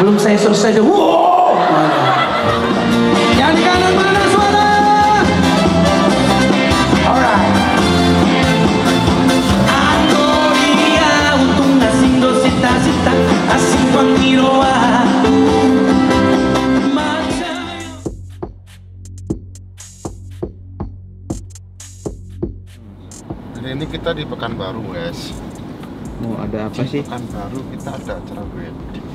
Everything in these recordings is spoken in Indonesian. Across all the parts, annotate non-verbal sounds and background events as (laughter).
Belum saya selesai deh. Wow. Yang di kanan mana suara? Alright. Aku dia untung haciendo cita-cita Así cuando a Jadi ini kita di Pekanbaru guys Mau ada apa Di sih? Pekanbaru kita ada acara wedding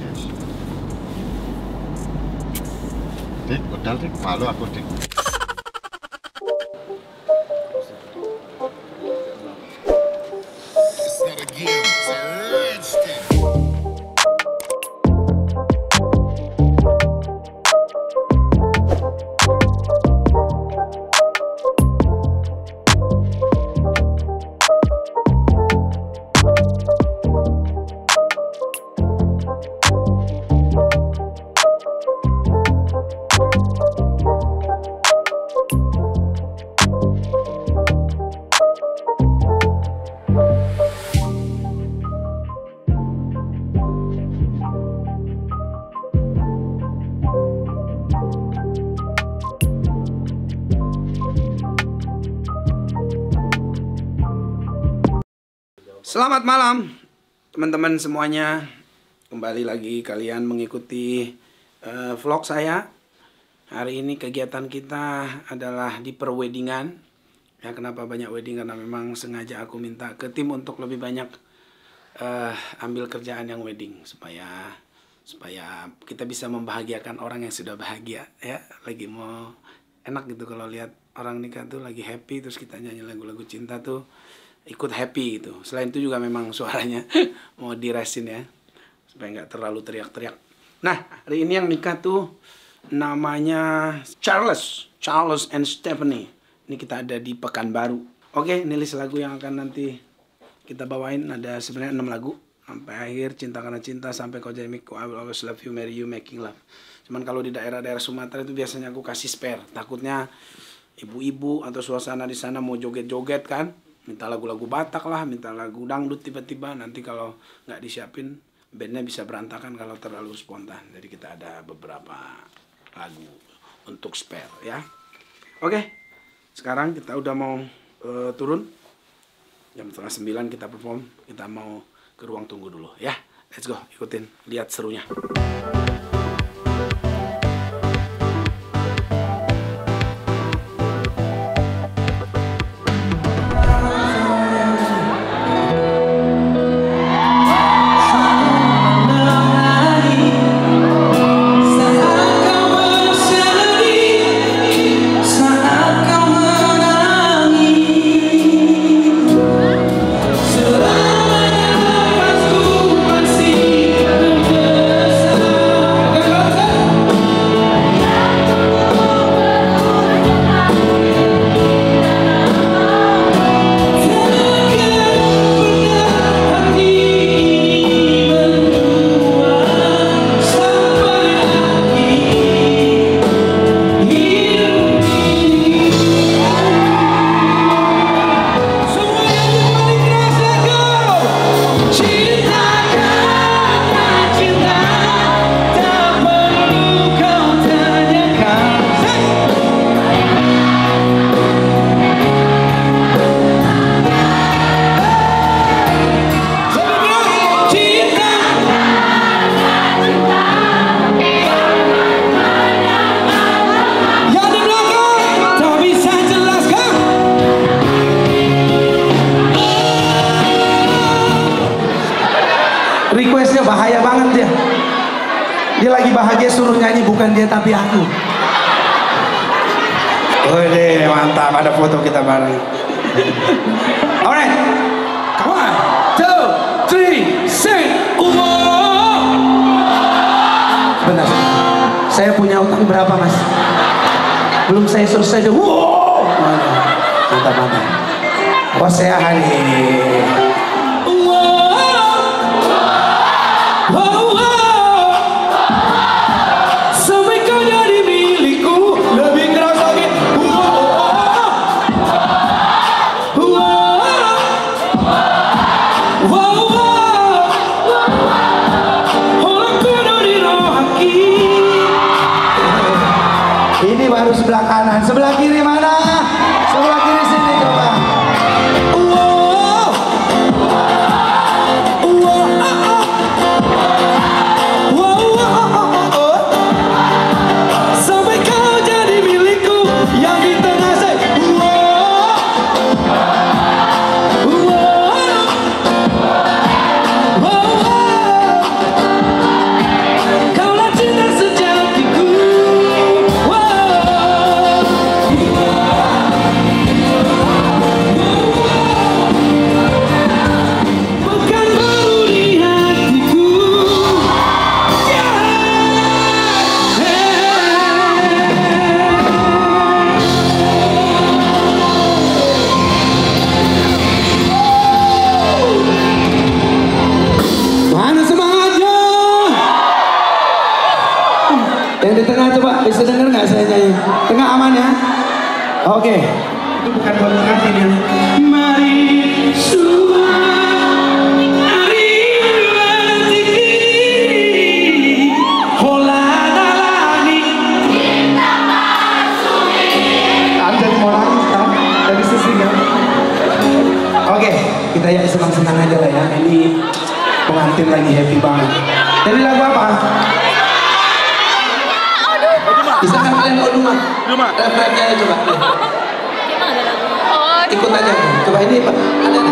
guys Dik, udah dik, malu aku Selamat malam teman-teman semuanya. Kembali lagi kalian mengikuti eh, vlog saya. Hari ini kegiatan kita adalah di perweddingan. Ya kenapa banyak wedding karena memang sengaja aku minta ke tim untuk lebih banyak eh, ambil kerjaan yang wedding supaya supaya kita bisa membahagiakan orang yang sudah bahagia ya lagi mau enak gitu kalau lihat orang nikah tuh lagi happy terus kita nyanyi lagu-lagu cinta tuh ikut happy gitu. Selain itu juga memang suaranya (laughs) mau diresin ya supaya nggak terlalu teriak-teriak. Nah hari ini yang nikah tuh namanya Charles, Charles and Stephanie. Ini kita ada di Pekanbaru. Oke, ini list lagu yang akan nanti kita bawain ada sebenarnya enam lagu sampai akhir cinta karena cinta sampai kau jadi milikku I will always love you marry you making love cuman kalau di daerah-daerah Sumatera itu biasanya aku kasih spare takutnya ibu-ibu atau suasana di sana mau joget-joget kan minta lagu-lagu Batak lah minta lagu dangdut tiba-tiba nanti kalau nggak disiapin bandnya bisa berantakan kalau terlalu spontan. Jadi kita ada beberapa lagu untuk spare ya. Oke sekarang kita udah mau eh, turun. Jam setengah sembilan kita perform kita mau ke ruang tunggu dulu ya. Let's go ikutin lihat serunya bukan dia tapi aku. Wede, mantap. Ada foto kita bareng. Alright. Come on. Two three sing benar saya punya utang berapa mas? Belum saya selesai wow mantap mantap. Oh saya hari sebelah kanan. Sebelah kiri mana? Yang di tengah coba bisa dengar nggak saya nyanyi? Tengah aman ya? Oke. Itu bukan buat pengantin ya. Mari semua. Oke, kita ya senang-senang aja lah ya. Ini pengantin lagi happy banget. Jadi lagu apa? Bisa kan kalian mau rumah? Rumah. Refrennya coba. Emang ada lagu? Oh, Ikut aja. Coba ini Pak. Ada.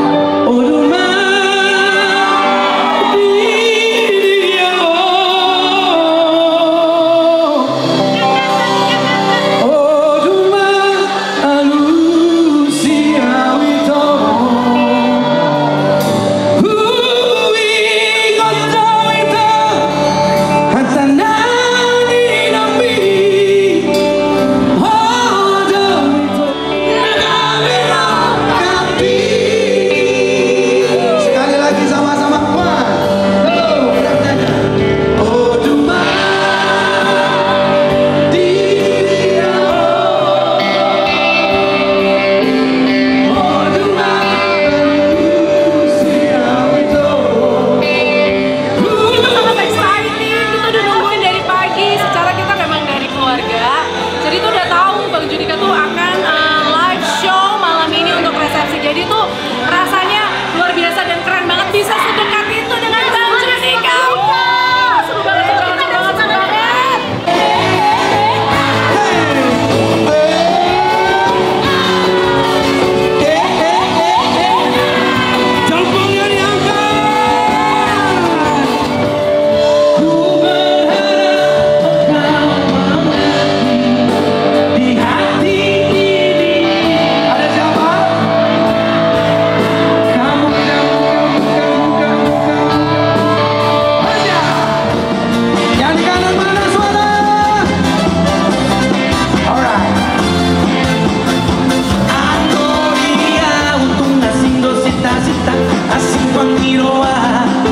cita, así cuando miro a